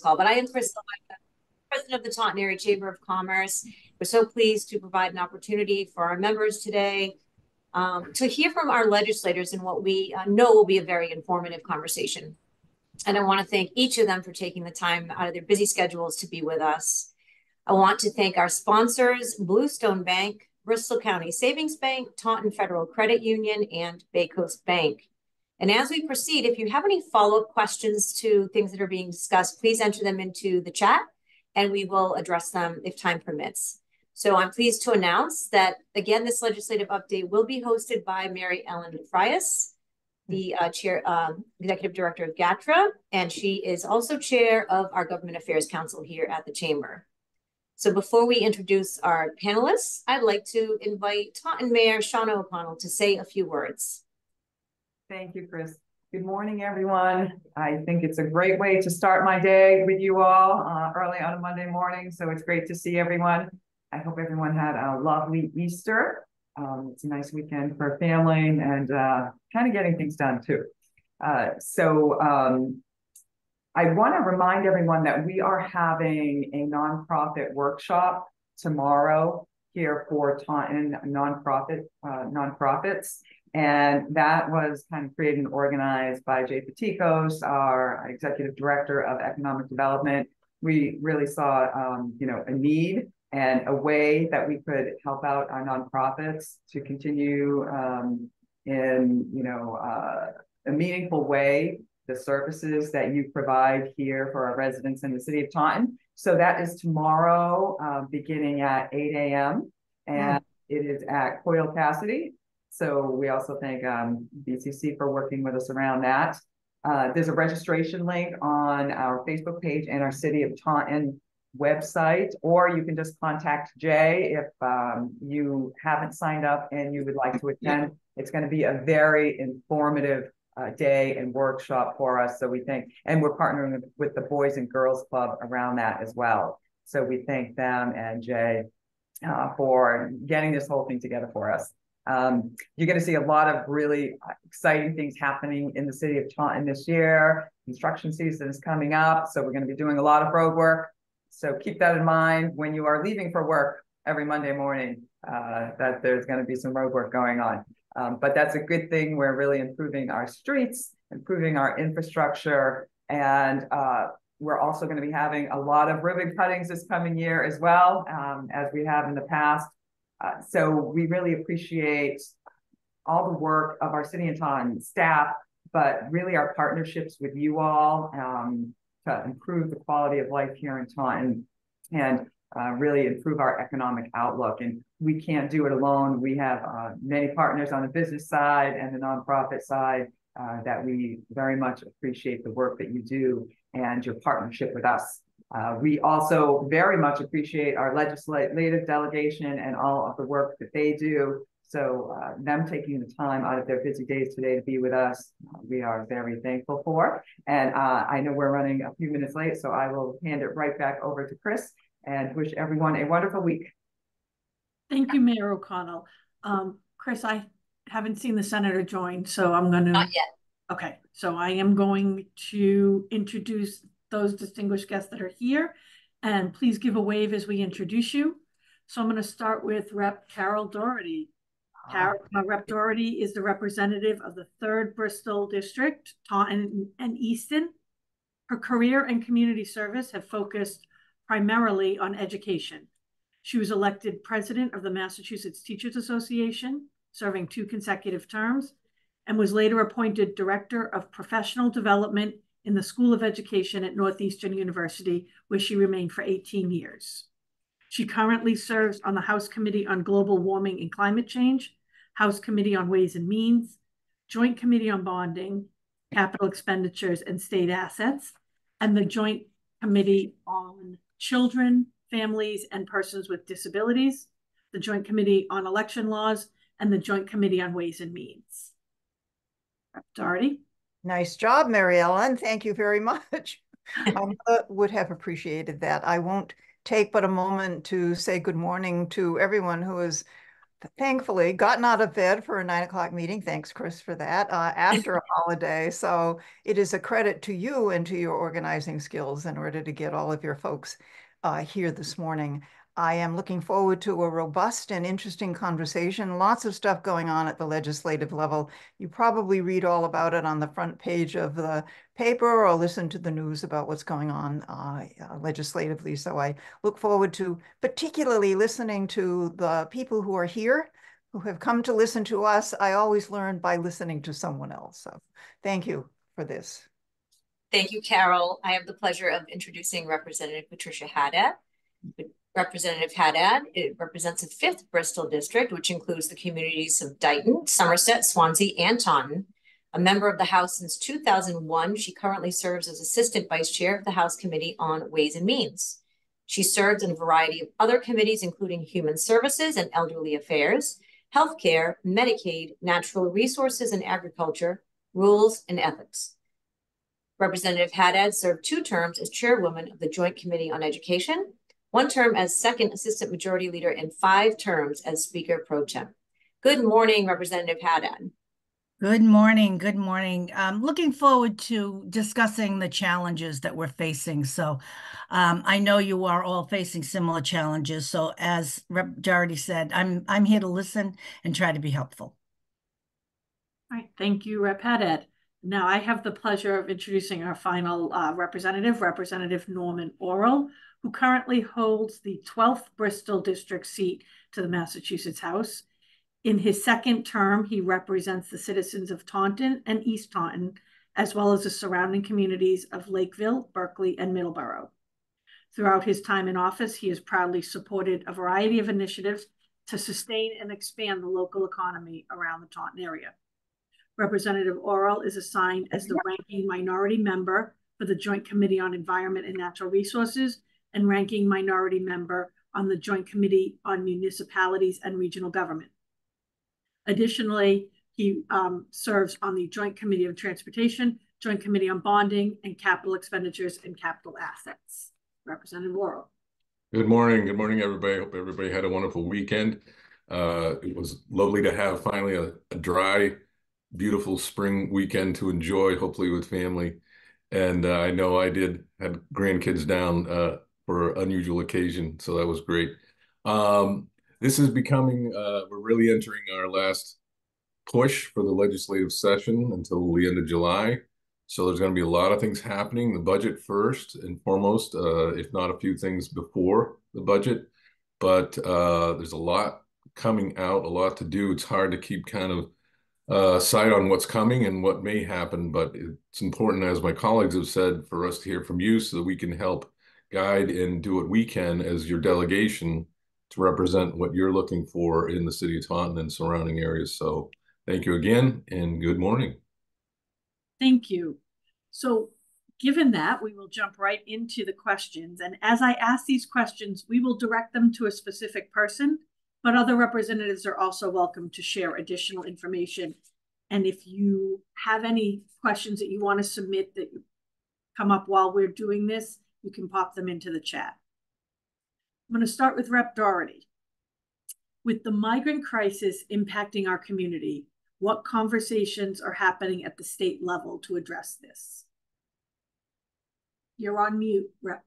call. But I am Crystal, president of the Taunton Area Chamber of Commerce. We're so pleased to provide an opportunity for our members today um, to hear from our legislators in what we uh, know will be a very informative conversation. And I want to thank each of them for taking the time out of their busy schedules to be with us. I want to thank our sponsors, Bluestone Bank, Bristol County Savings Bank, Taunton Federal Credit Union, and Bay Coast Bank. And as we proceed, if you have any follow-up questions to things that are being discussed, please enter them into the chat and we will address them if time permits. So I'm pleased to announce that, again, this legislative update will be hosted by Mary Ellen Frias, the uh, chair, um, executive director of GATRA, and she is also chair of our Government Affairs Council here at the Chamber. So before we introduce our panelists, I'd like to invite Taunton Mayor Shaunna O'Connell to say a few words. Thank you, Chris. Good morning, everyone. I think it's a great way to start my day with you all uh, early on a Monday morning. So it's great to see everyone. I hope everyone had a lovely Easter. Um, it's a nice weekend for family and uh, kind of getting things done too. Uh, so um, I want to remind everyone that we are having a nonprofit workshop tomorrow here for Taunton nonprofit uh, nonprofits. And that was kind of created and organized by Jay Pateakos, our executive director of economic development. We really saw, um, you know, a need and a way that we could help out our nonprofits to continue um, in, you know, uh, a meaningful way the services that you provide here for our residents in the city of Taunton. So that is tomorrow, uh, beginning at 8 a.m. And mm. it is at Coyle Cassidy. So we also thank um, BCC for working with us around that. Uh, there's a registration link on our Facebook page and our City of Taunton website, or you can just contact Jay if um, you haven't signed up and you would like to attend. It's going to be a very informative uh, day and workshop for us. So we think, and we're partnering with the Boys and Girls Club around that as well. So we thank them and Jay uh, for getting this whole thing together for us. Um, you're going to see a lot of really exciting things happening in the city of Taunton this year. Construction season is coming up, so we're going to be doing a lot of road work. So keep that in mind when you are leaving for work every Monday morning, uh, that there's going to be some road work going on. Um, but that's a good thing. We're really improving our streets, improving our infrastructure, and uh, we're also going to be having a lot of ribbon cuttings this coming year as well, um, as we have in the past. Uh, so we really appreciate all the work of our city and Taunton staff, but really our partnerships with you all um, to improve the quality of life here in Taunton and uh, really improve our economic outlook. And we can't do it alone. We have uh, many partners on the business side and the nonprofit side uh, that we very much appreciate the work that you do and your partnership with us. Uh, we also very much appreciate our legislative delegation and all of the work that they do. So uh, them taking the time out of their busy days today to be with us, uh, we are very thankful for. And uh, I know we're running a few minutes late, so I will hand it right back over to Chris and wish everyone a wonderful week. Thank you, Mayor O'Connell. Um, Chris, I haven't seen the senator join, so I'm going to. Not yet. Okay, so I am going to introduce those distinguished guests that are here. And please give a wave as we introduce you. So I'm going to start with Rep. Carol Doherty. Carol, uh, Rep. Doherty is the representative of the 3rd Bristol District, Taunton and Easton. Her career and community service have focused primarily on education. She was elected president of the Massachusetts Teachers Association, serving two consecutive terms, and was later appointed director of professional development in the School of Education at Northeastern University, where she remained for 18 years. She currently serves on the House Committee on Global Warming and Climate Change, House Committee on Ways and Means, Joint Committee on Bonding, Capital Expenditures and State Assets, and the Joint Committee on Children, Families, and Persons with Disabilities, the Joint Committee on Election Laws, and the Joint Committee on Ways and Means. Doherty. Nice job, Mary Ellen. Thank you very much. I would have appreciated that. I won't take but a moment to say good morning to everyone who has thankfully gotten out of bed for a nine o'clock meeting. Thanks, Chris, for that. Uh, after a holiday, so it is a credit to you and to your organizing skills in order to get all of your folks uh, here this morning. I am looking forward to a robust and interesting conversation. Lots of stuff going on at the legislative level. You probably read all about it on the front page of the paper or listen to the news about what's going on uh, uh, legislatively. So I look forward to particularly listening to the people who are here, who have come to listen to us. I always learn by listening to someone else. So thank you for this. Thank you, Carol. I have the pleasure of introducing Representative Patricia Haddad. Representative Haddad, it represents a fifth Bristol district, which includes the communities of Dighton, Somerset, Swansea, and Taunton. A member of the House since 2001, she currently serves as Assistant Vice Chair of the House Committee on Ways and Means. She serves in a variety of other committees, including Human Services and Elderly Affairs, Healthcare, Medicaid, Natural Resources and Agriculture, Rules, and Ethics. Representative Haddad served two terms as chairwoman of the Joint Committee on Education one term as second assistant majority leader, and five terms as speaker pro tem. Good morning, Representative Haddad. Good morning. Good morning. I'm looking forward to discussing the challenges that we're facing. So um, I know you are all facing similar challenges. So as Rep. Doherty said, I'm I'm here to listen and try to be helpful. All right. Thank you, Rep. Haddad. Now I have the pleasure of introducing our final uh, representative, Representative Norman Orrall, who currently holds the 12th Bristol district seat to the Massachusetts House. In his second term, he represents the citizens of Taunton and East Taunton, as well as the surrounding communities of Lakeville, Berkley, and Middleborough. Throughout his time in office, he has proudly supported a variety of initiatives to sustain and expand the local economy around the Taunton area. Representative Orrall is assigned as the ranking minority member for the Joint Committee on Environment and Natural Resources and ranking minority member on the Joint Committee on Municipalities and Regional Government. Additionally, he um, serves on the Joint Committee of Transportation, Joint Committee on Bonding, and Capital Expenditures and Capital Assets. Representative Orrall. Good morning. Good morning, everybody. Hope everybody had a wonderful weekend. Uh, it was lovely to have finally a, a, dry, beautiful spring weekend to enjoy, hopefully with family. And uh, I know I did had grandkids down uh, for an unusual occasion. So that was great. Um, this is becoming, uh, we're really entering our last push for the legislative session until the end of July. So there's going to be a lot of things happening. The budget first and foremost, uh, if not a few things before the budget. But uh, there's a lot coming out, a lot to do. It's hard to keep kind of uh, sight on what's coming and what may happen. But it's important, as my colleagues have said, for us to hear from you so that we can help guide and do what we can as your delegation to represent what you're looking for in the city of Taunton and surrounding areas. So thank you again and good morning. Thank you. So given that, we will jump right into the questions. And as I ask these questions, we will direct them to a specific person, but other representatives are also welcome to share additional information. And if you have any questions that you want to submit that come up while we're doing this, you can pop them into the chat. I'm going to start with Rep. Doherty. With the migrant crisis impacting our community, what conversations are happening at the state level to address this? You're on mute, Rep.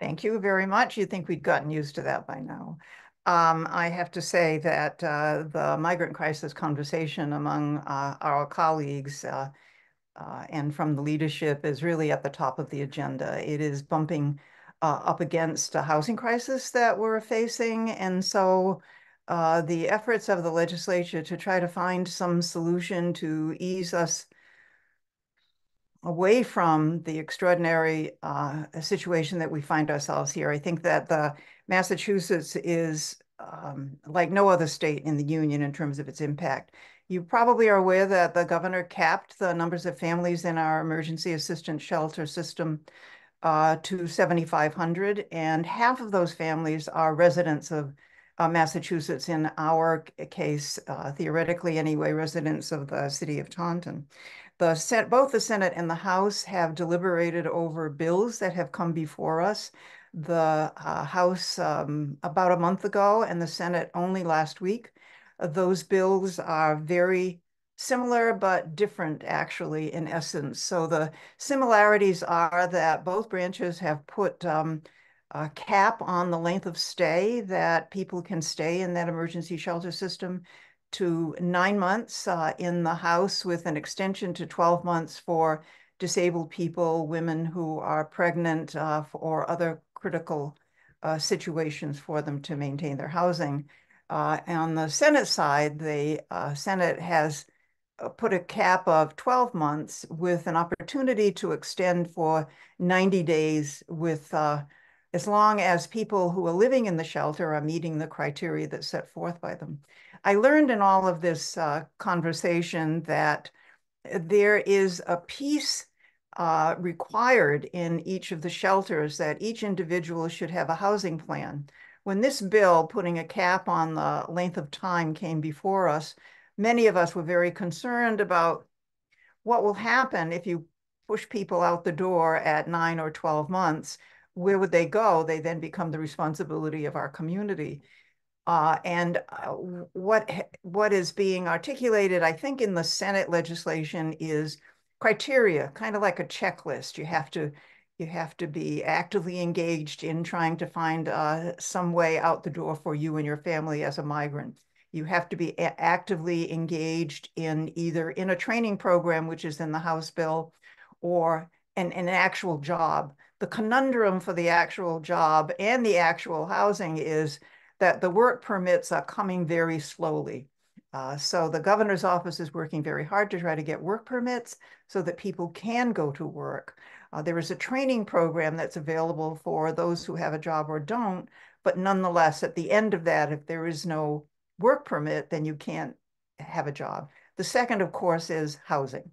Thank you very much. You think we'd gotten used to that by now. Um, I have to say that uh, the migrant crisis conversation among uh, our colleagues uh, uh, and from the leadership is really at the top of the agenda. It is bumping uh, up against a housing crisis that we're facing. And so uh, the efforts of the legislature to try to find some solution to ease us away from the extraordinary uh, situation that we find ourselves here. I think that the Massachusetts is um, like no other state in the union in terms of its impact. You probably are aware that the governor capped the numbers of families in our emergency assistance shelter system uh, to 7,500, and half of those families are residents of uh, Massachusetts. In our case, uh, theoretically anyway, residents of the city of Taunton. The both the Senate and the House have deliberated over bills that have come before us the uh, House um, about a month ago and the Senate only last week. Those bills are very similar but different actually in essence. So the similarities are that both branches have put um, a cap on the length of stay that people can stay in that emergency shelter system to nine months uh, in the House with an extension to 12 months for disabled people, women who are pregnant, uh, or other critical uh, situations for them to maintain their housing. Uh, on the Senate side, the uh, Senate has uh, put a cap of 12 months with an opportunity to extend for 90 days with uh, as long as people who are living in the shelter are meeting the criteria that's set forth by them. I learned in all of this uh, conversation that there is a piece uh, required in each of the shelters that each individual should have a housing plan. When this bill, putting a cap on the length of time came before us, many of us were very concerned about what will happen if you push people out the door at nine or 12 months. Where would they go? They then become the responsibility of our community. Uh, and uh, what what is being articulated, I think, in the Senate legislation is criteria, kind of like a checklist. You have to you have to be actively engaged in trying to find uh, some way out the door for you and your family as a migrant. You have to be actively engaged in either in a training program, which is in the House bill, or an, an actual job. The conundrum for the actual job and the actual housing is that the work permits are coming very slowly. Uh, so the governor's office is working very hard to try to get work permits so that people can go to work. Uh, there is a training program that's available for those who have a job or don't, but nonetheless, at the end of that, if there is no work permit, then you can't have a job. The second, of course, is housing.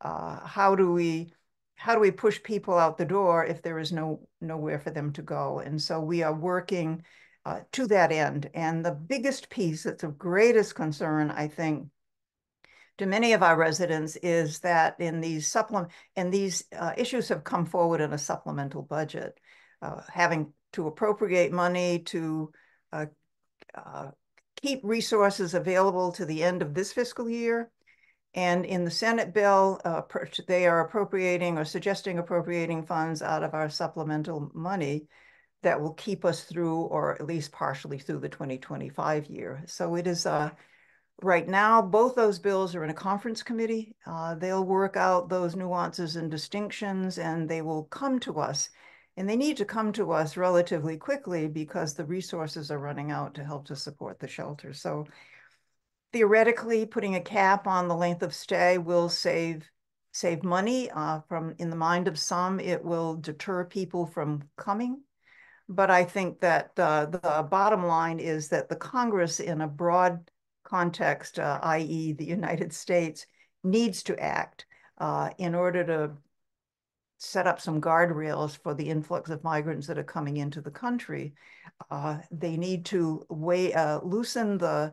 Uh, how do we how do we push people out the door if there is no nowhere for them to go? And so we are working uh, to that end. And the biggest piece that's of greatest concern, I think, to many of our residents is that in these supplement and these uh, issues have come forward in a supplemental budget, uh, having to appropriate money to uh, uh, keep resources available to the end of this fiscal year. And in the Senate bill, uh, they are appropriating or suggesting appropriating funds out of our supplemental money that will keep us through, or at least partially through the 2025 year. So it is, uh, right now, both those bills are in a conference committee. Uh, they'll work out those nuances and distinctions, and they will come to us. And they need to come to us relatively quickly because the resources are running out to help to support the shelter. So theoretically, putting a cap on the length of stay will save save money. Uh, from in the mind of some, it will deter people from coming but I think that uh, the bottom line is that the Congress, in a broad context, uh, i.e., the United States, needs to act uh, in order to set up some guardrails for the influx of migrants that are coming into the country. Uh, they need to weigh, uh, loosen the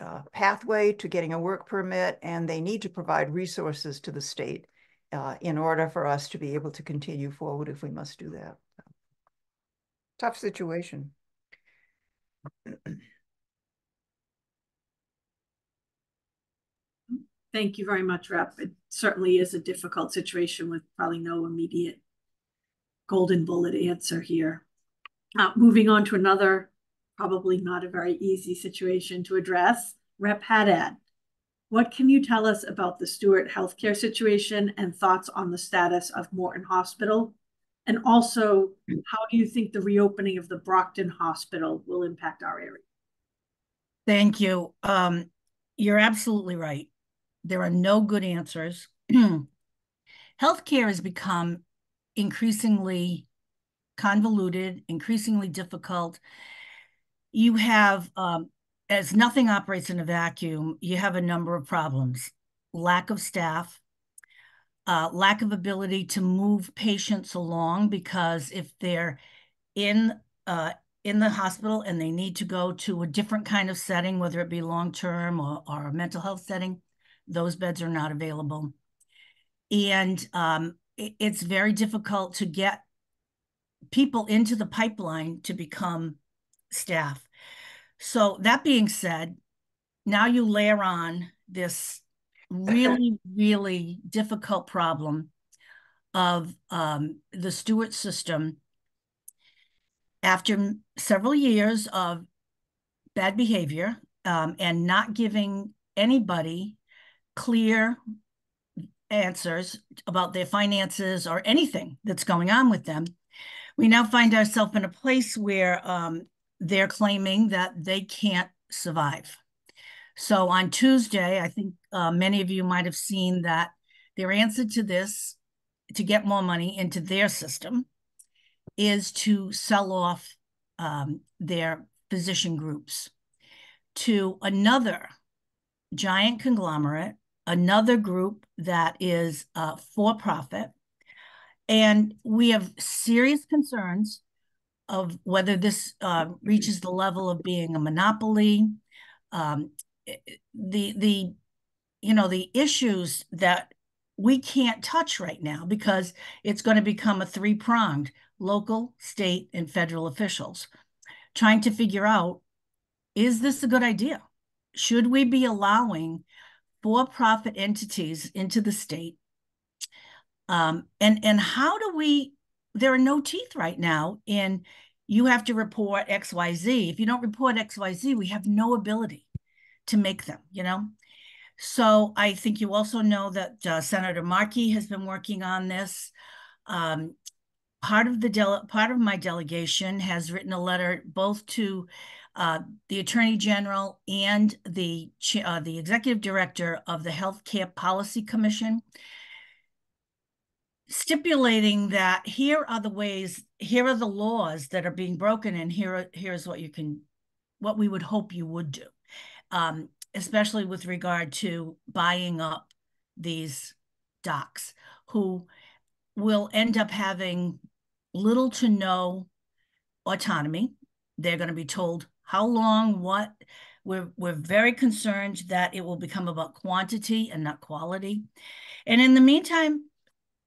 uh, pathway to getting a work permit, and they need to provide resources to the state in order for us to be able to continue forward if we must do that tough situation. Thank you very much, Rep. It certainly is a difficult situation with probably no immediate golden bullet answer here. Uh, moving on to another, probably not a very easy situation to address, Rep Haddad. What can you tell us about the Steward healthcare situation and thoughts on the status of Morton Hospital and also, how do you think the reopening of the Brockton Hospital will impact our area? Thank you. Um, you're absolutely right. There are no good answers. Healthcare has become increasingly convoluted, increasingly difficult. You have, um, as nothing operates in a vacuum, you have a number of problems lack of staff, uh, lack of ability to move patients along because if they're in uh, in the hospital and they need to go to a different kind of setting, whether it be long term or, or a mental health setting, those beds are not available. And um, it, it's very difficult to get people into the pipeline to become staff. So that being said, now you layer on this really, really difficult problem of um, the Steward system after several years of bad behavior um, and not giving anybody clear answers about their finances or anything that's going on with them, we now find ourselves in a place where um, they're claiming that they can't survive. So on Tuesday, I think uh, many of you might have seen that their answer to this, to get more money into their system, is to sell off um, their physician groups to another giant conglomerate, another group that is uh, for profit. And we have serious concerns of whether this uh, reaches the level of being a monopoly. Um, the the you know the issues that we can't touch right now because it's going to become a three pronged local, state, and federal officials trying to figure out is this a good idea? Should we be allowing for profit entities into the state? Um, and, and how do we, there are no teeth right now in you have to report XYZ. If you don't report XYZ, we have no ability to make them, you know? So I think you also know that uh, Senator Markey has been working on this. Um, part of the part of my delegation has written a letter both to uh, the Attorney General and the uh, the Executive Director of the Healthcare Policy Commission, stipulating that here are the ways, here are the laws that are being broken, and here here's what you can, what we would hope you would do, um, especially with regard to buying up these docs who will end up having little to no autonomy. They're going to be told how long, what. We're, we're very concerned that it will become about quantity and not quality. And in the meantime,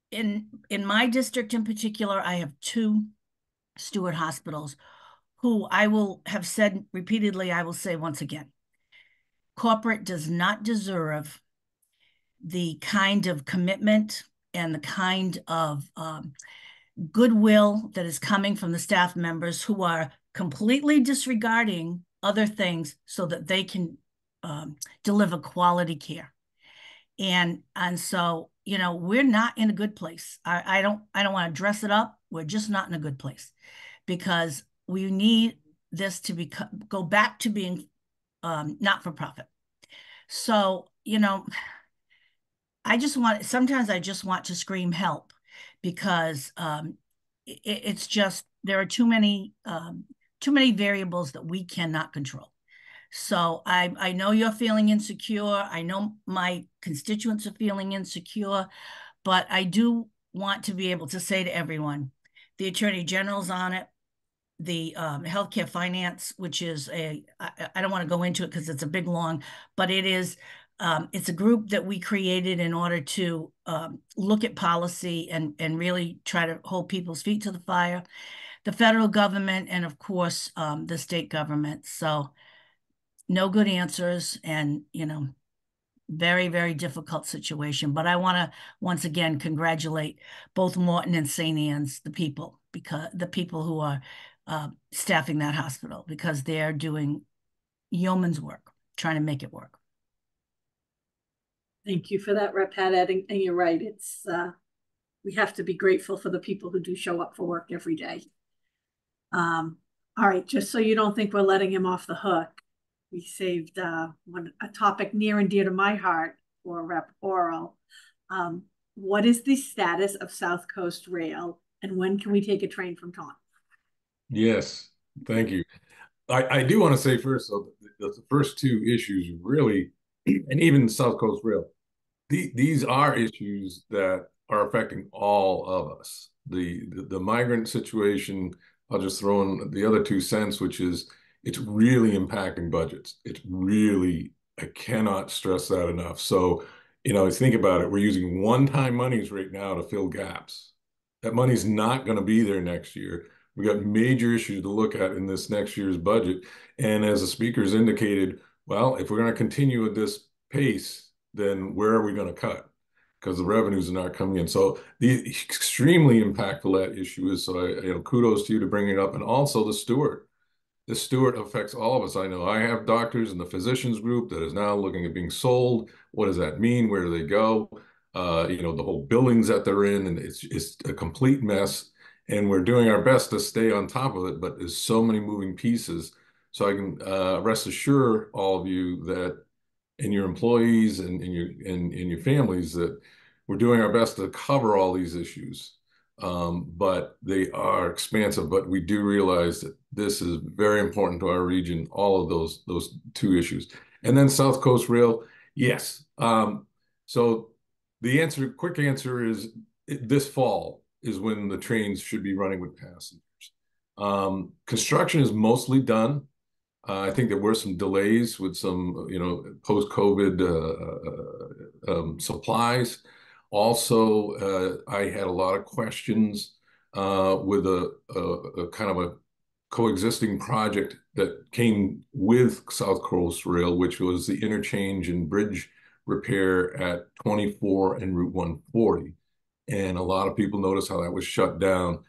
in, in my district in particular, I have two Steward hospitals who I will have said repeatedly, I will say once again, corporate does not deserve the kind of commitment and the kind of um, goodwill that is coming from the staff members who are completely disregarding other things so that they can um, deliver quality care. And and so you know we're not in a good place. I, I don't I don't want to dress it up. We're just not in a good place because we need this to be go back to being um, not for profit. So you know, I just want sometimes I just want to scream help because um, it, it's just there are too many um, too many variables that we cannot control. So I I know you're feeling insecure. I know my constituents are feeling insecure, but I do want to be able to say to everyone, the attorney general's on it the um, healthcare finance, which is a I, I don't want to go into it because it's a big long, but it is um, it's a group that we created in order to um, look at policy and, and really try to hold people's feet to the fire. The federal government and, of course, um, the state government. So, no good answers, and you know, very very difficult situation. But I want to once again congratulate both Morton and St. Anne's, the people, because the people who are uh, staffing that hospital because they're doing yeoman's work trying to make it work. Thank you for that, Rep. Haddad. And, and you're right. It's uh, we have to be grateful for the people who do show up for work every day. Um, all right, just so you don't think we're letting him off the hook, we saved uh, one a topic near and dear to my heart for Rep. Orrall. Um, what is the status of South Coast Rail, and when can we take a train from Taunton? Yes, thank you. I, I do want to say first, though, the, the first two issues really, and even South Coast Rail, the, these are issues that are affecting all of us. The, the, the migrant situation, I'll just throw in the other two cents, which is it's really impacting budgets. It's really I cannot stress that enough. So, you know, think about it. We're using one-time monies right now to fill gaps. That money's not going to be there next year. We got major issues to look at in this next year's budget. And as the speakers indicated, well, if we're going to continue at this pace, then where are we going to cut? Because the revenues are not coming in. So the extremely impactful that issue is. So I, you know, kudos to you to bring it up, and also the steward. The steward affects all of us. I know I have doctors in the physicians group that is now looking at being sold. What does that mean? Where do they go? Uh, you know, the whole buildings that they're in, and it's it's a complete mess and we're doing our best to stay on top of it, but there's so many moving pieces. So I can uh, rest assure all of you that, and your employees and, and your and, and your families that we're doing our best to cover all these issues. Um, but they are expansive. But we do realize that this is very important to our region. All of those those two issues, and then South Coast Rail, yes. Um, so the answer, quick answer, is this fall is when the trains should be running with passengers. Um, construction is mostly done. Uh, I think there were some delays with some, you know, post-COVID uh, uh, um, supplies. Also, uh, I had a lot of questions uh, with a, a, a, kind of a coexisting project that came with South Coast Rail, which was the interchange and bridge repair at 24 and Route 140 and a lot of people noticed how that was shut down.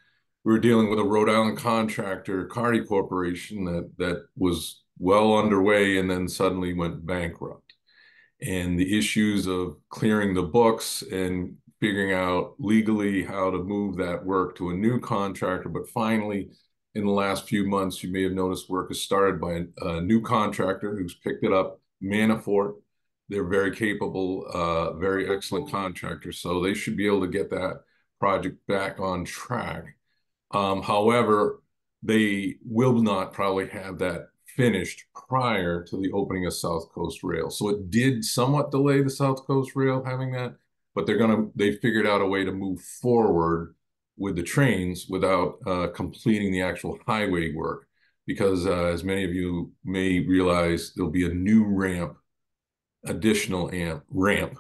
We were dealing with a Rhode Island contractor, Cardi Corporation, that that was well underway and then suddenly went bankrupt. And the issues of clearing the books and figuring out legally how to move that work to a new contractor. But finally, in the last few months, you may have noticed work has started by a, a new contractor who's picked it up, Manafort, they're very capable, uh, very excellent contractors, so they should be able to get that project back on track. Um, however, they will not probably have that finished prior to the opening of South Coast Rail. So it did somewhat delay the South Coast Rail having that, but they're gonna they figured out a way to move forward with the trains without uh, completing the actual highway work. Because uh, as many of you may realize, there'll be a new ramp additional amp ramp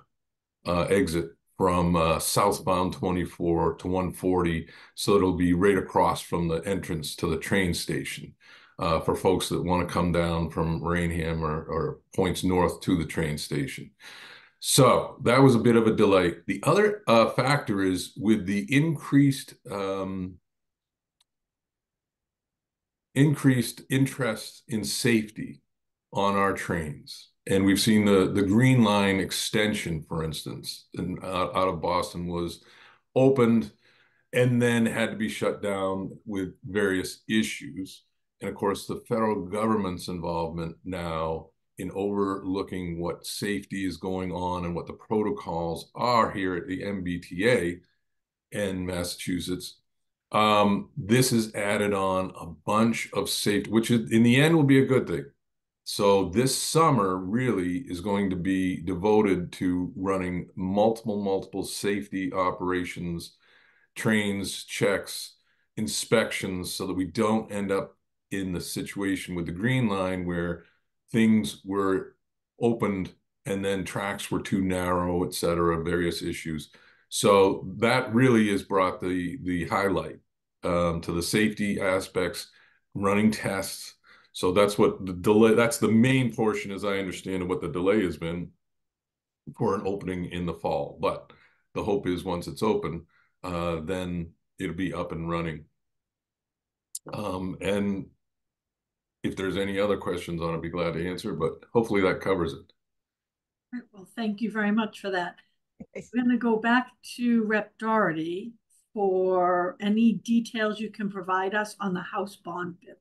uh, exit from uh, southbound 24 to 140. So it'll be right across from the entrance to the train station uh, for folks that want to come down from Raynham or, or points north to the train station. So that was a bit of a delay. The other uh, factor is with the increased um, increased interest in safety on our trains and we've seen the the Green Line extension, for instance, in, out, out of Boston was opened and then had to be shut down with various issues. And of course, the federal government's involvement now in overlooking what safety is going on and what the protocols are here at the MBTA in Massachusetts. Um, this is added on a bunch of safety, which in the end will be a good thing so this summer really is going to be devoted to running multiple, multiple safety operations, trains, checks, inspections, so that we don't end up in the situation with the green line where things were opened and then tracks were too narrow, et cetera, various issues. So that really has brought the the highlight um, to the safety aspects, running tests, so that's what the delay, that's the main portion, as I understand of what the delay has been for an opening in the fall. But the hope is once it's open, uh, then it'll be up and running. Um, and if there's any other questions on it, I'd be glad to answer, but hopefully that covers it. Well, thank you very much for that. We're going to go back to Rep Doherty for any details you can provide us on the House bond bill.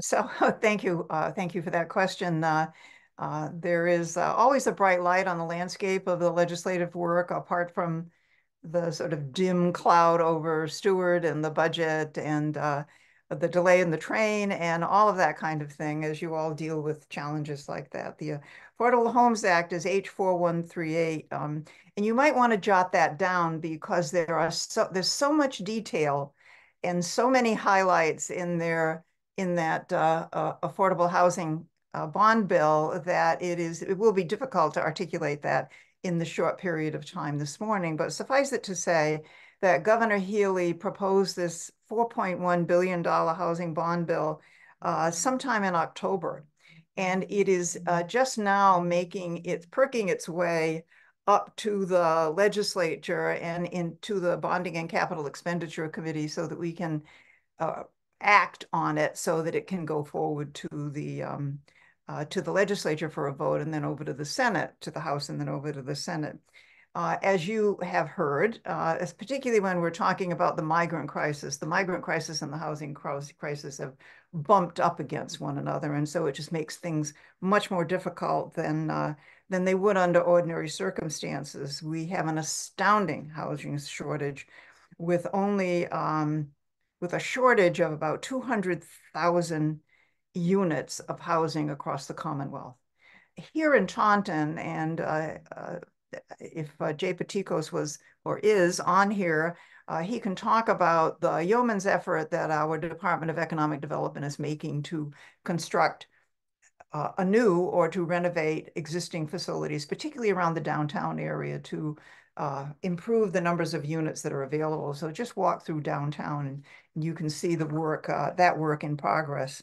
So thank you. Uh, thank you for that question. Uh, uh, there is uh, always a bright light on the landscape of the legislative work, apart from the sort of dim cloud over Steward and the budget and uh, the delay in the train and all of that kind of thing as you all deal with challenges like that. The Affordable Homes Act is H4138. Um, and you might want to jot that down because there are so there's so much detail and so many highlights in there in that uh, uh, affordable housing uh, bond bill that it is it will be difficult to articulate that in the short period of time this morning. But suffice it to say that Governor Healey proposed this $4.1 billion housing bond bill uh, sometime in October. And it is uh, just now making it, perking its way up to the legislature and into the Bonding and Capital Expenditure Committee so that we can uh, act on it so that it can go forward to the um, uh, to the legislature for a vote and then over to the Senate, to the House and then over to the Senate. Uh, as you have heard, uh, particularly when we're talking about the migrant crisis, the migrant crisis and the housing crisis have bumped up against one another. And so it just makes things much more difficult than, uh, than they would under ordinary circumstances. We have an astounding housing shortage with only, um, with a shortage of about 200,000 units of housing across the Commonwealth. Here in Taunton, and uh, uh, if uh, Jay Pateakos was or is on here, uh, he can talk about the yeoman's effort that our Department of Economic Development is making to construct uh, anew or to renovate existing facilities, particularly around the downtown area to uh, improve the numbers of units that are available. So just walk through downtown and you can see the work, uh, that work in progress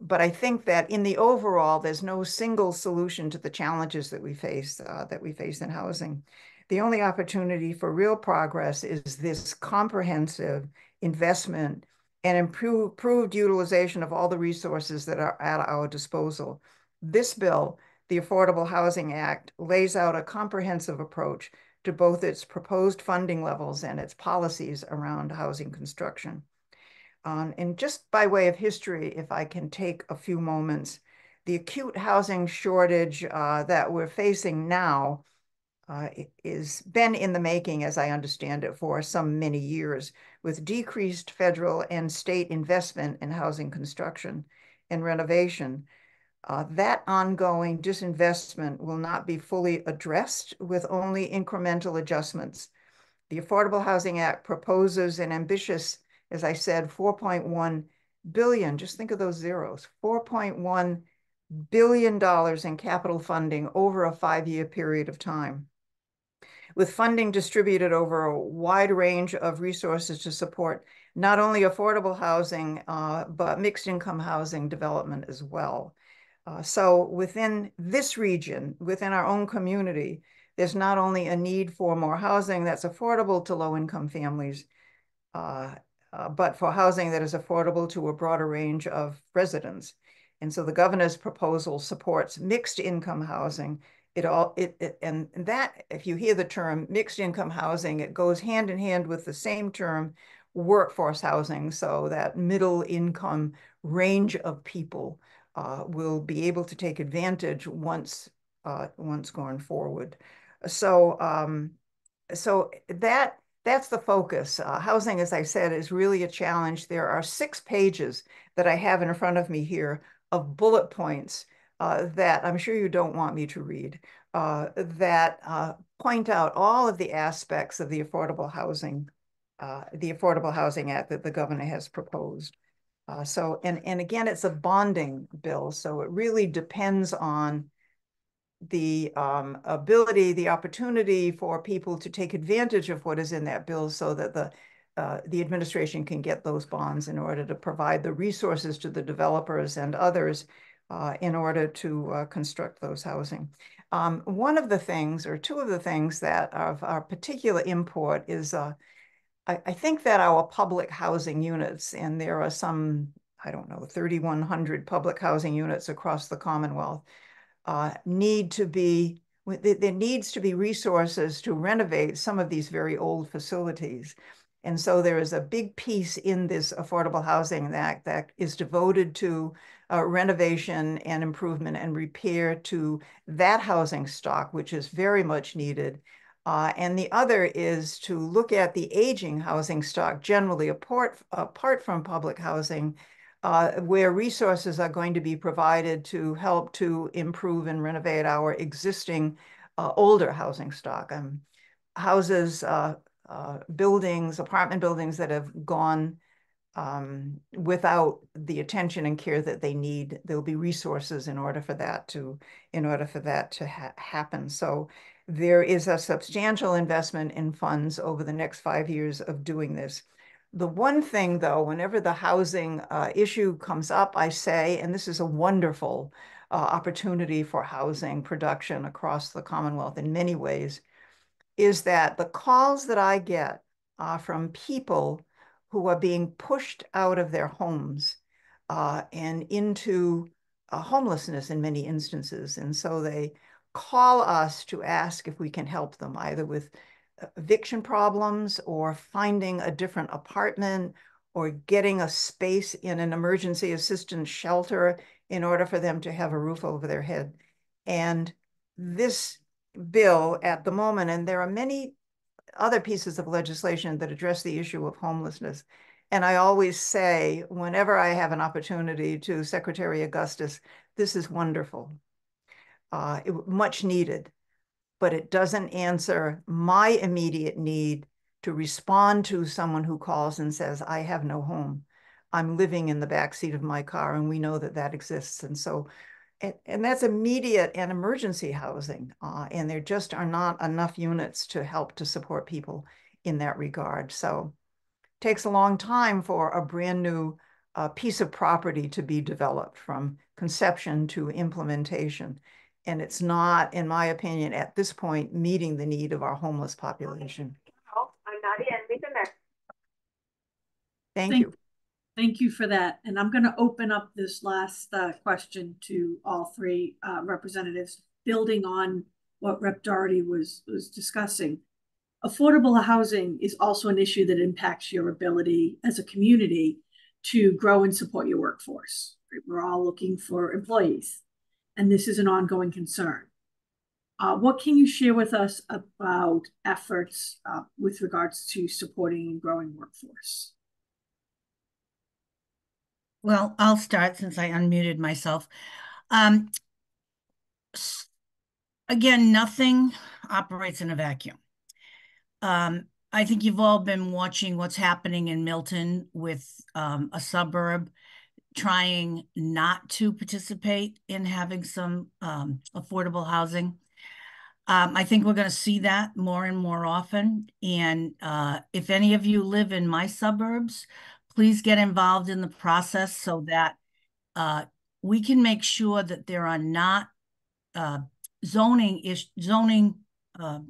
but I think that in the overall, there's no single solution to the challenges that we face uh, that we face in housing. The only opportunity for real progress is this comprehensive investment and improve, improved utilization of all the resources that are at our disposal. This bill, the Affordable Housing Act, lays out a comprehensive approach to both its proposed funding levels and its policies around housing construction. Um, and just by way of history, if I can take a few moments, the acute housing shortage uh, that we're facing now uh, is been in the making, as I understand it, for some many years, with decreased federal and state investment in housing construction and renovation. Uh, that ongoing disinvestment will not be fully addressed with only incremental adjustments. The Affordable Housing Act proposes an ambitious as I said, 4.1 billion, just think of those zeros, 4.1 billion dollars in capital funding over a five-year period of time. With funding distributed over a wide range of resources to support not only affordable housing, uh, but mixed income housing development as well. Uh, so within this region, within our own community, there's not only a need for more housing that's affordable to low income families, uh, uh, but for housing that is affordable to a broader range of residents. And so the governor's proposal supports mixed income housing. It all it, it and that if you hear the term mixed income housing, it goes hand in hand with the same term workforce housing. So that middle income range of people uh, will be able to take advantage once uh, once going forward. So um, so that that's the focus. Uh, housing, as I said, is really a challenge. There are six pages that I have in front of me here of bullet points uh, that I'm sure you don't want me to read, uh, that uh, point out all of the aspects of the affordable housing, uh, the Affordable Housing Act that the governor has proposed. Uh, so, and, and again, it's a bonding bill, so it really depends on the um, ability, the opportunity for people to take advantage of what is in that bill so that the uh, the administration can get those bonds in order to provide the resources to the developers and others uh, in order to uh, construct those housing. Um, one of the things, or two of the things that are of our particular import is, uh, I, I think that our public housing units, and there are some, I don't know, 3,100 public housing units across the Commonwealth, uh, need to be, there needs to be resources to renovate some of these very old facilities. And so there is a big piece in this Affordable Housing Act that is devoted to uh, renovation and improvement and repair to that housing stock, which is very much needed. Uh, and the other is to look at the aging housing stock generally apart, apart from public housing uh, where resources are going to be provided to help to improve and renovate our existing uh, older housing stock. Um, houses, uh, uh buildings, apartment buildings that have gone um, without the attention and care that they need. There'll be resources in order for that to, in order for that to ha happen. So there is a substantial investment in funds over the next five years of doing this. The one thing, though, whenever the housing uh, issue comes up, I say, and this is a wonderful uh, opportunity for housing production across the Commonwealth in many ways, is that the calls that I get uh, from people who are being pushed out of their homes uh, and into uh, homelessness in many instances. And so they call us to ask if we can help them either with eviction problems or finding a different apartment or getting a space in an emergency assistance shelter in order for them to have a roof over their head. And this bill at the moment, and there are many other pieces of legislation that address the issue of homelessness. And I always say, whenever I have an opportunity to Secretary Augustus, this is wonderful, uh, it, much needed, but it doesn't answer my immediate need to respond to someone who calls and says, I have no home. I'm living in the back seat of my car, and we know that that exists. And so and, and that's immediate and emergency housing. Uh, and there just are not enough units to help to support people in that regard. So takes a long time for a brand new uh, piece of property to be developed from conception to implementation. And it's not, in my opinion, at this point, meeting the need of our homeless population. Thank, Thank you. Thank you for that. And I'm going to open up this last uh, question to all three uh, representatives, building on what Rep. Doherty was, was discussing. Affordable housing is also an issue that impacts your ability as a community to grow and support your workforce. We're all looking for employees, and this is an ongoing concern. Uh, what can you share with us about efforts uh, with regards to supporting and growing workforce? Well, I'll start since I unmuted myself. Um, again, nothing operates in a vacuum. Um, I think you've all been watching what's happening in Milton with um, a suburb trying not to participate in having some um, affordable housing. Um, I think we're going to see that more and more often. And uh, if any of you live in my suburbs, please get involved in the process so that uh, we can make sure that there are not uh, zoning ish zoning uh,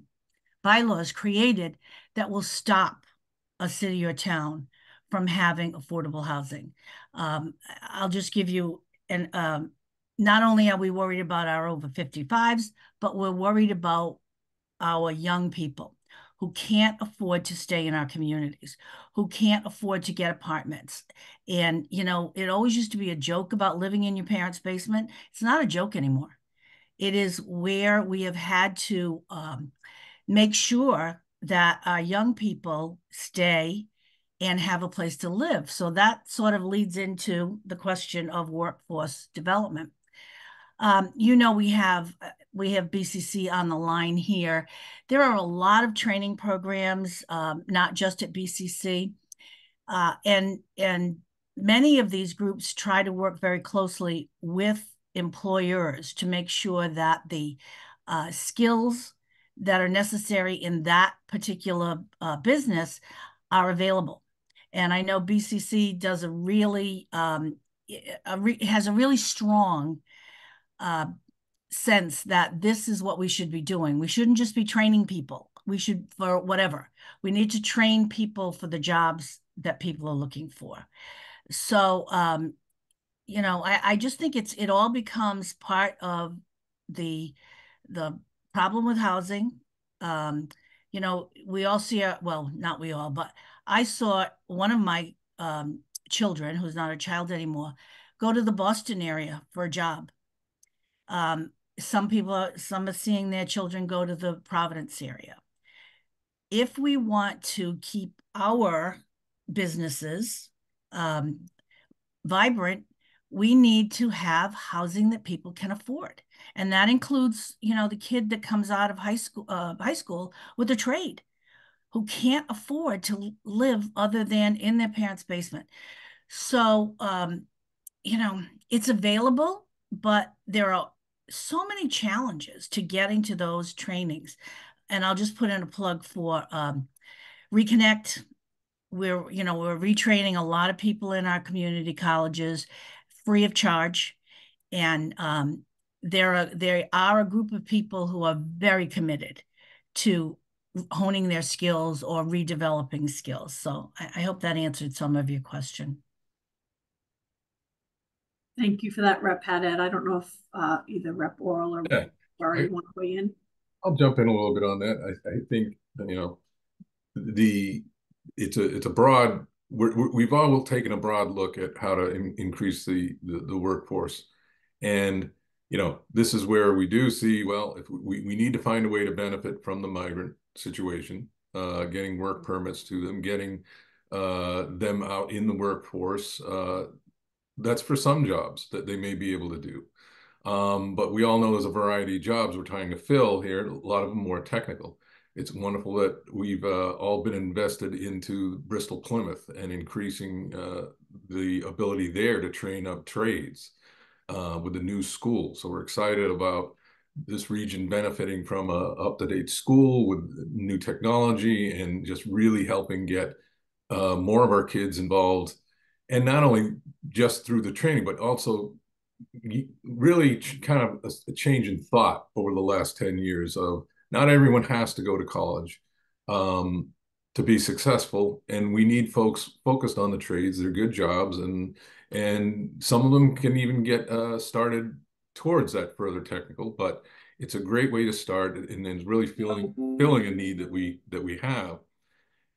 bylaws created that will stop a city or town from having affordable housing. Um, I'll just give you an. Um, not only are we worried about our over 55s, but we're worried about our young people who can't afford to stay in our communities, who can't afford to get apartments. And, you know, it always used to be a joke about living in your parents' basement. It's not a joke anymore. It is where we have had to um, make sure that our young people stay and have a place to live. So that sort of leads into the question of workforce development. Um, you know, we have uh, we have BCC on the line here. There are a lot of training programs, um, not just at BCC, uh, and and many of these groups try to work very closely with employers to make sure that the uh, skills that are necessary in that particular uh, business are available. And I know BCC does a really um, a re has a really strong uh, sense that this is what we should be doing. We shouldn't just be training people. We should for whatever. We need to train people for the jobs that people are looking for. So, um, you know, I, I just think it's it all becomes part of the the problem with housing. Um, you know, we all see, a, well, not we all, but I saw one of my um, children, who's not a child anymore, go to the Boston area for a job um, some people, are, some are seeing their children go to the Providence area. If we want to keep our businesses um, vibrant, we need to have housing that people can afford. And that includes, you know, the kid that comes out of high school, uh, high school with a trade who can't afford to live other than in their parents' basement. So, um, you know, it's available, but there are so many challenges to getting to those trainings. And I'll just put in a plug for um, Reconnect. We're, you know, we're retraining a lot of people in our community colleges free of charge. And um, there are there are a group of people who are very committed to honing their skills or redeveloping skills. So I, I hope that answered some of your question. Thank you for that, Rep. Haddad. I don't know if uh, either Rep. Orrall or Yeah. Barry I- want to weigh in. I'll jump in a little bit on that. I, I think, you know, the, it's a, it's a broad, we're, we're- we've all taken a broad look at how to in- increase the, the, the workforce. And, you know, this is where we do see, well, if we, we need to find a way to benefit from the migrant situation, uh, getting work permits to them, getting, uh, them out in the workforce, uh, that's for some jobs that they may be able to do. Um, but we all know there's a variety of jobs we're trying to fill here, a lot of them more technical. It's wonderful that we've uh, all been invested into Bristol Plymouth and increasing uh, the ability there to train up trades uh, with the new school. So we're excited about this region benefiting from a up-to-date school with new technology and just really helping get uh, more of our kids involved. And not only just through the training, but also really kind of a, change in thought over the last 10 years of not everyone has to go to college um, to be successful and we need folks focused on the trades they're good jobs and and some of them can even get uh, started towards that further technical but it's a great way to start and then really feeling filling a need that we that we have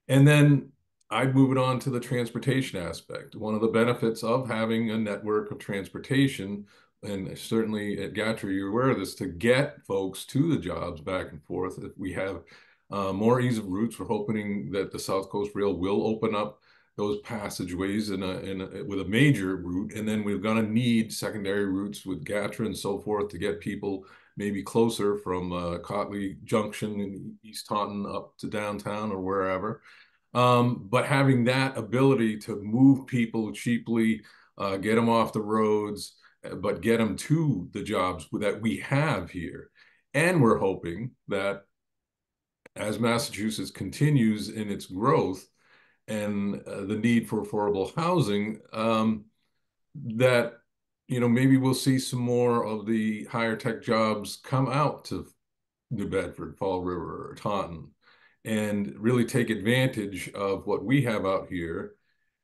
and then I'd move it on to the transportation aspect. One of the benefits of having a network of transportation, and certainly at Gatra, you're aware of this, to get folks to the jobs back and forth. If we have uh, more ease of routes, we're hoping that the South Coast Rail will open up those passageways in a, in a, with a major route, and then we're going to need secondary routes with Gatra and so forth to get people maybe closer from uh, Cotley Junction in East Taunton up to downtown or wherever. Um, but having that ability to move people cheaply, uh, get them off the roads, uh, but get them to the jobs that we have here. And we're hoping that as Massachusetts continues in its growth and uh, the need for affordable housing, um, that you know maybe we'll see some more of the higher tech jobs come out to New Bedford, Fall River, or Taunton, and really take advantage of what we have out here.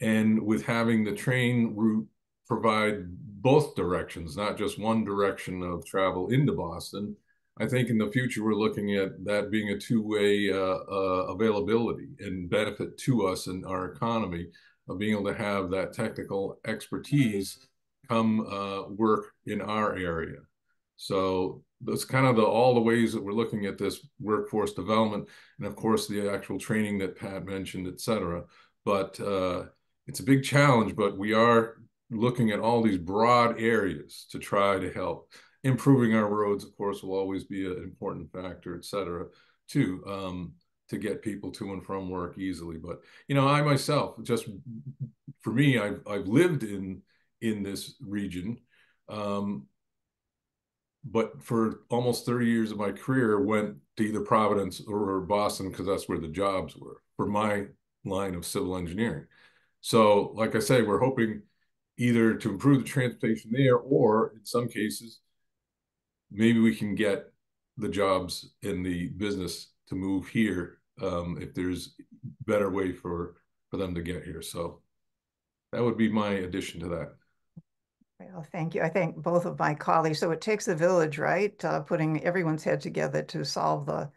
And with having the train route provide both directions, not just one direction of travel into Boston, I think in the future we're looking at that being a two-way uh, uh, availability and benefit to us and our economy of being able to have that technical expertise come uh, work in our area. So that's kind of the all the ways that we're looking at this workforce development, and of course the actual training that Pat mentioned, et cetera. But uh, it's a big challenge, but we are looking at all these broad areas to try to help. Improving our roads, of course, will always be an important factor, et cetera, too, um, to get people to and from work easily. But you know, I myself, just for me, I've I've lived in in this region. Um, but for almost 30 years of my career went to either Providence or Boston because that's where the jobs were for my line of civil engineering. So, like I say, we're hoping either to improve the transportation there or in some cases, maybe we can get the jobs in the business to move here um, if there's better way for for them to get here. So that would be my addition to that. Well, thank you. I thank both of my colleagues. So it takes a village, right? Uh, putting everyone's head together to solve the,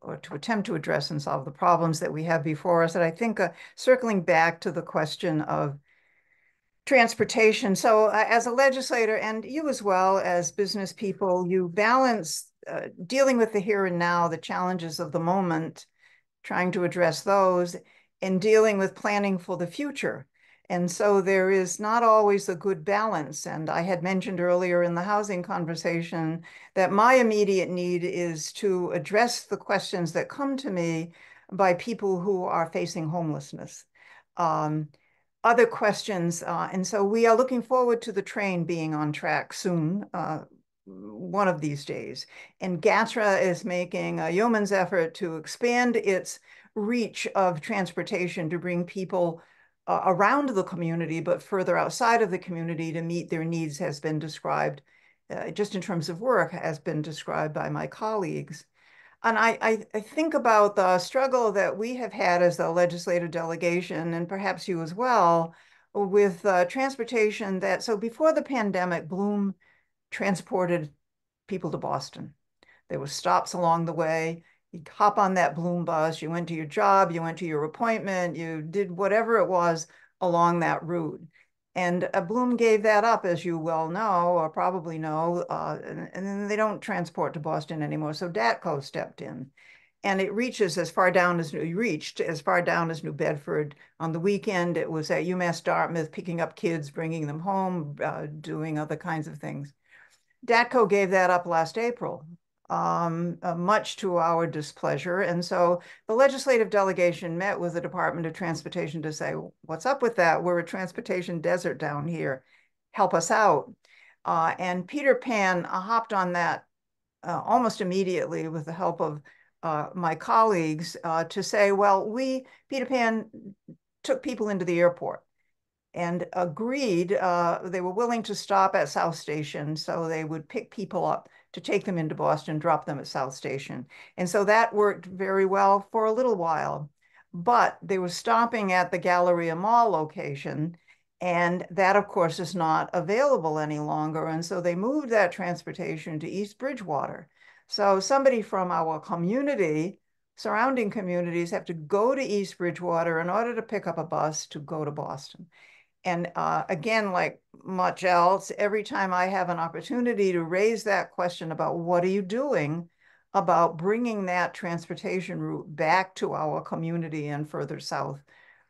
or to attempt to address and solve the problems that we have before us. And I think uh, circling back to the question of transportation. So uh, as a legislator and you as well as business people, you balance uh, dealing with the here and now, the challenges of the moment, trying to address those and dealing with planning for the future. And so there is not always a good balance. And I had mentioned earlier in the housing conversation that my immediate need is to address the questions that come to me by people who are facing homelessness. Um, other questions, uh, and so we are looking forward to the train being on track soon. Uh, one of these days. And GATRA is making a yeoman's effort to expand its reach of transportation to bring people uh, around the community, but further outside of the community to meet their needs has been described, uh, just in terms of work, has been described by my colleagues. And I, I, I, think about the struggle that we have had as a legislative delegation, and perhaps you as well, with uh, transportation that, so before the pandemic, Bloom transported people to Boston. There were stops along the way. You'd hop on that Bloom bus, you went to your job, you went to your appointment, you did whatever it was along that route. And uh, Bloom gave that up, as you well know, or probably know, uh, and, then they don't transport to Boston anymore. So DATTCO stepped in and it reaches as far down as New reached as far down as New Bedford. On the weekend, it was at UMass Dartmouth, picking up kids, bringing them home, uh, doing other kinds of things. DATTCO gave that up last April, um, uh, much to our displeasure. And so the legislative delegation met with the Department of Transportation to say, what's up with that? We're a transportation desert down here. Help us out. Uh, and Peter Pan uh, hopped on that uh, almost immediately with the help of uh, my colleagues uh, to say, well, we, Peter Pan took people into the airport and agreed they were willing to stop at South Station so they would pick people up to take them into Boston, drop them at South Station. And so that worked very well for a little while. But they were stopping at the Galleria Mall location, and that, of course, is not available any longer. And so they moved that transportation to East Bridgewater. So somebody from our community, surrounding communities, have to go to East Bridgewater in order to pick up a bus to go to Boston. And uh, again, like much else, every time I have an opportunity to raise that question about what are you doing about bringing that transportation route back to our community and further south,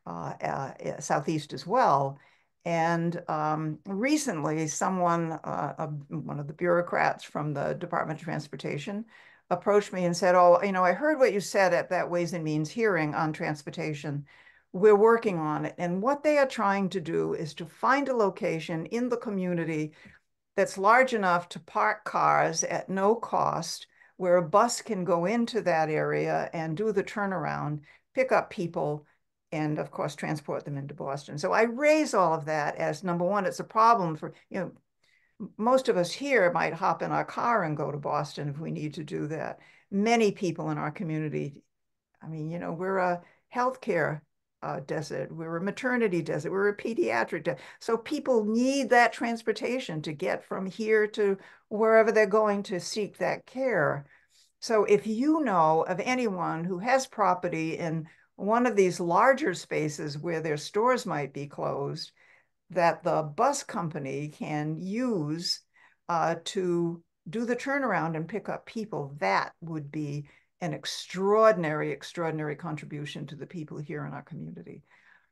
uh, uh, southeast as well. And um, recently, someone, uh, one of the bureaucrats from the Department of Transportation, approached me and said, "Oh, you know, I heard what you said at that Ways and Means hearing on transportation." We're working on it. And what they are trying to do is to find a location in the community that's large enough to park cars at no cost, where a bus can go into that area and do the turnaround, pick up people, and of course, transport them into Boston. So I raise all of that as number one, it's a problem for, you know, most of us here might hop in our car and go to Boston if we need to do that. Many people in our community, I mean, you know, we're a healthcare uh, desert, we're a maternity desert, we're a pediatric desert. So people need that transportation to get from here to wherever they're going to seek that care. So if you know of anyone who has property in one of these larger spaces where their stores might be closed, that the bus company can use uh, to do the turnaround and pick up people, that would be an extraordinary, extraordinary contribution to the people here in our community.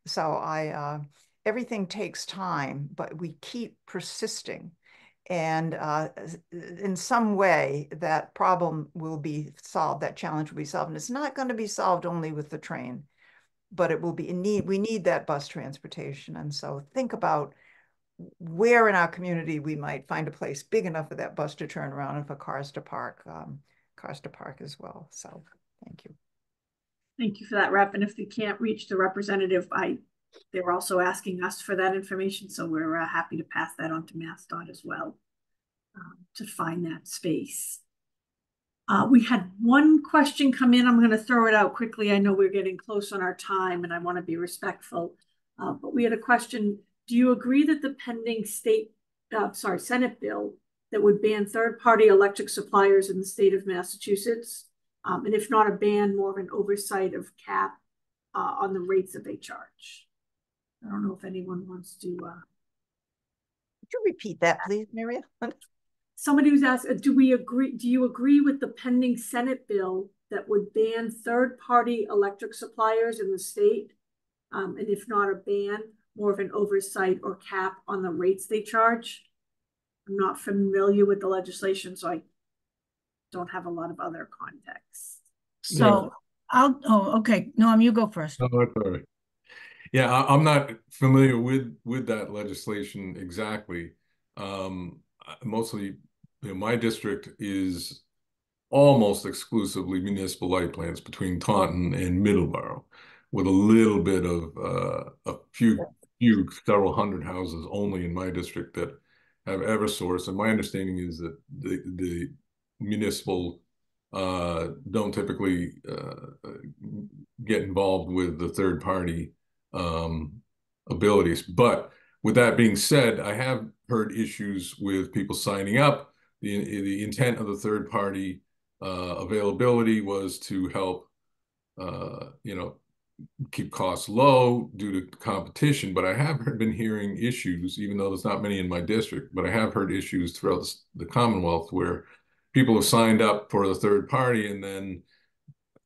So I, uh, everything takes time, but we keep persisting. And uh, in some way, that problem will be solved, that challenge will be solved. And it's not going to be solved only with the train, but it will be in need, we need that bus transportation. And so think about where in our community we might find a place big enough for that bus to turn around and for cars to park. Um, Costa Park as well. So thank you. Thank you for that, Rep. And if they can't reach the representative, I they were also asking us for that information, so we're uh, happy to pass that on to MassDOT as well um, to find that space. Uh, we had one question come in. I'm going to throw it out quickly. I know we're getting close on our time, and I want to be respectful. Uh, but we had a question: Do you agree that the pending state, uh, sorry, Senate bill that would ban third-party electric suppliers in the state of Massachusetts. Um, and if not a ban, more of an oversight of cap uh, on the rates that they charge. I don't know if anyone wants to. Uh... Could you repeat that, please, Maria? Somebody was asked, uh, do we agree? Do you agree with the pending Senate bill that would ban third-party electric suppliers in the state? Um, and if not a ban, more of an oversight or cap on the rates they charge? I'm not familiar with the legislation, so I don't have a lot of other context. So yeah. I'll, oh, okay. Norm, you go first. No, that's all right. Yeah, I, am not familiar with with that legislation exactly. Um, mostly you know, my district is almost exclusively municipal light plants between Taunton and Middleborough, with a little bit of uh, a few, few several hundred houses only in my district that have ever EverSource. And my understanding is that the the municipal uh, don't typically uh, get involved with the third party um, abilities. But with that being said, I have heard issues with people signing up. The, the intent of the third party uh, availability was to help, uh, you know, keep costs low due to competition. But I have been hearing issues, even though there's not many in my district, but I have heard issues throughout the, Commonwealth where people have signed up for the third party and then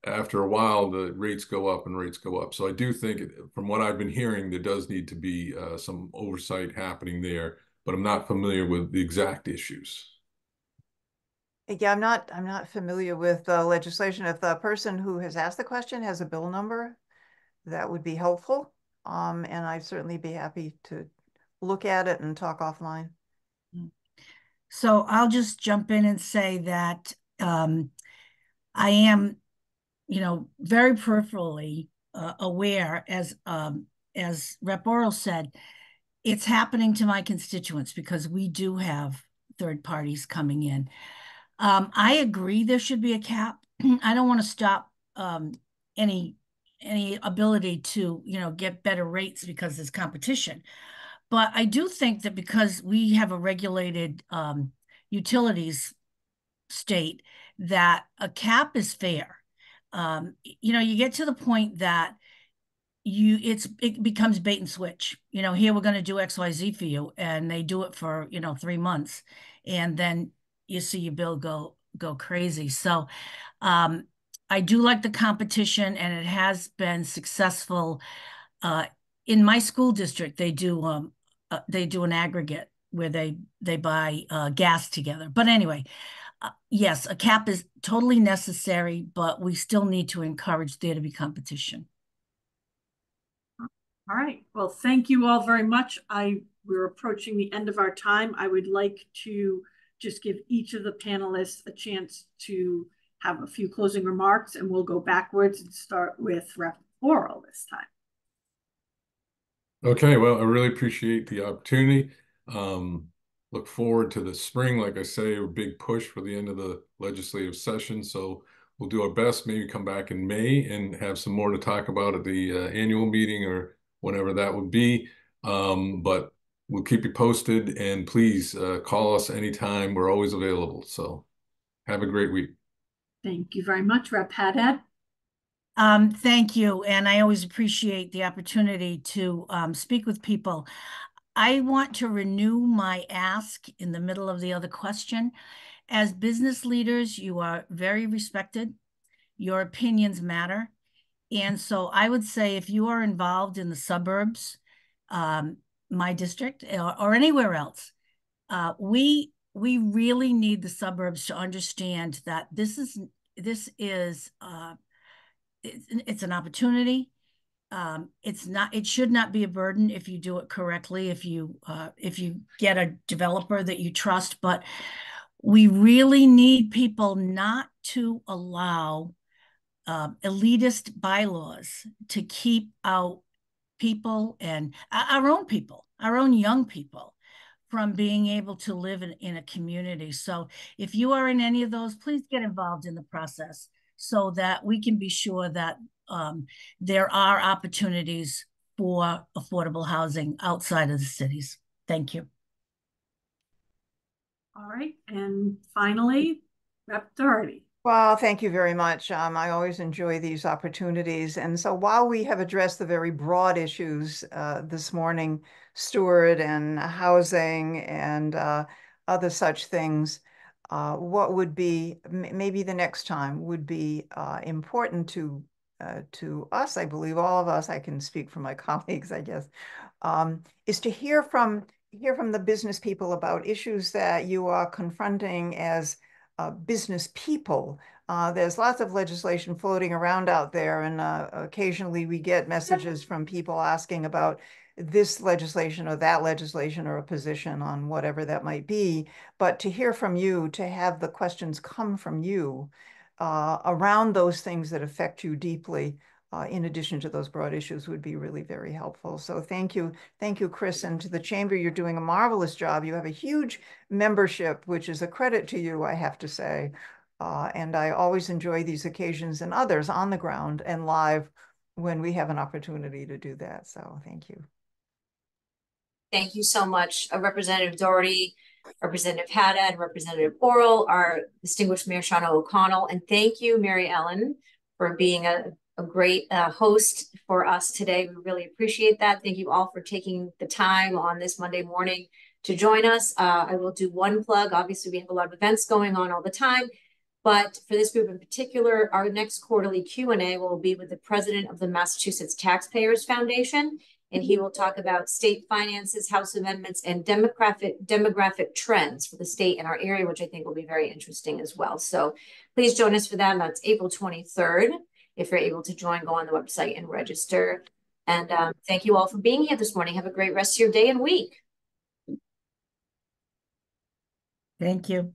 after a while the rates go up and rates go up so i do think from what i've been hearing there does need to be uh, some oversight happening there but i'm not familiar with the exact issues Yeah, I'm not, I'm not familiar with the legislation. If the person who has asked the question has a bill number, that would be helpful. Um, and I'd certainly be happy to look at it and talk offline. So I'll just jump in and say that um, I am, you know, very peripherally uh, aware, as um, as Rep. Orrall said, it's happening to my constituents because we do have third parties coming in. Um, I agree there should be a cap. I don't want to stop um, any any ability to you know get better rates because there's competition. But I do think that because we have a regulated um, utilities state, that a cap is fair. Um, you know, you get to the point that you it's it becomes bait and switch. You know, here we're going to do X Y Z for you, and they do it for you know three months, and then you see your bill go go crazy. So, um, I do like the competition, and it has been successful. Uh, in my school district, they do um, uh, they do an aggregate where they they buy uh, gas together. But anyway, uh, yes, a cap is totally necessary, but we still need to encourage there to be competition. All right. Well, thank you all very much. I we're approaching the end of our time. I would like to just give each of the panelists a chance to have a few closing remarks, and we'll go backwards and start with Rep. Orrall this time. Okay, well, I really appreciate the opportunity. Um, look forward to the spring. Like I say, a big push for the end of the legislative session. So we'll do our best, maybe come back in May and have some more to talk about at the uh, annual meeting or whenever that would be. Um, but we'll keep you posted and please uh, call us anytime. We're always available. So have a great week. Thank you very much, Rep. Haddad. Um, thank you. And I always appreciate the opportunity to um, speak with people. I want to renew my ask in the middle of the other question. As business leaders, you are very respected. Your opinions matter. And so I would say if you are involved in the suburbs, um, my district or, or anywhere else, uh, we we really need the suburbs to understand that this is this is uh, it's, an opportunity. Um, it's not. It should not be a burden if you do it correctly. If you uh, if you get a developer that you trust, but we really need people not to allow uh, elitist bylaws to keep out people and our own people, our own young people from being able to live in, in a community. So if you are in any of those, please get involved in the process so that we can be sure that um, there are opportunities for affordable housing outside of the cities. Thank you. All right. And finally, Rep. Doherty. Well, thank you very much. Um, I always enjoy these opportunities. And so while we have addressed the very broad issues uh, this morning, Steward and housing and uh, other such things, uh, what would be maybe the next time would be uh, important to uh, to us, I believe all of us, I can speak for my colleagues, I guess, um, is to hear from hear from the business people about issues that you are confronting as uh, business people. Uh, there's lots of legislation floating around out there, and uh, occasionally we get messages from people asking about this legislation or that legislation or a position on whatever that might be, but to hear from you, to have the questions come from you uh, around those things that affect you deeply, uh, in addition to those broad issues would be really very helpful. So thank you. Thank you, Chris. And to the chamber, you're doing a marvelous job. You have a huge membership, which is a credit to you, I have to say. Uh, and I always enjoy these occasions and others on the ground and live when we have an opportunity to do that. So thank you. Thank you so much, uh, Representative Doherty, Representative Haddad, Representative Orrall, our distinguished Mayor Shaunna O'Connell, and thank you, Mary Ellen, for being a, a great uh, host for us today. We really appreciate that. Thank you all for taking the time on this Monday morning to join us. Uh, I will do one plug. Obviously, we have a lot of events going on all the time. But for this group in particular, our next quarterly Q&A will be with the president of the Massachusetts Taxpayers Foundation, and he will talk about state finances, House amendments, and demographic demographic trends for the state and our area, which I think will be very interesting as well. So please join us for that. That's April 23rd. If you're able to join, go on the website and register. And um, thank you all for being here this morning. Have a great rest of your day and week. Thank you.